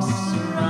walks around.